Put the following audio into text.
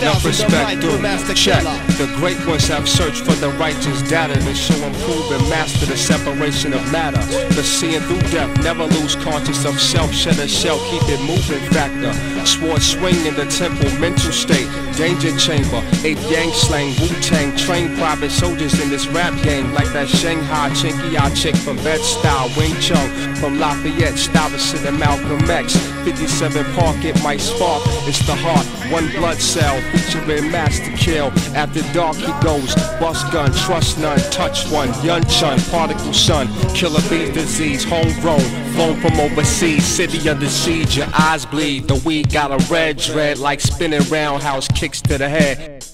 Perspective, check. The great ones have searched for the righteous data to show improve and master the separation of matter. The seeing through death, never lose conscious of self, shed a shell, keep it moving factor. Sword swing in the temple, mental state, danger chamber, ape yang slang, Wu-Tang, trained private soldiers in this rap game, like that Shanghai chinky eye chick from Bed-Stuy, Wing Chun, from Lafayette, Stuyvesant and Malcolm X. 57 Park, it might spark, it's the heart, one blood cell, featuring Master Kill. After dark he goes, bust gun, trust none, touch one, Yun Chun, particle sun, killer bee disease, homegrown, flown from overseas, city under siege, your eyes bleed, the weed got a red dread like spinning roundhouse kicks to the head.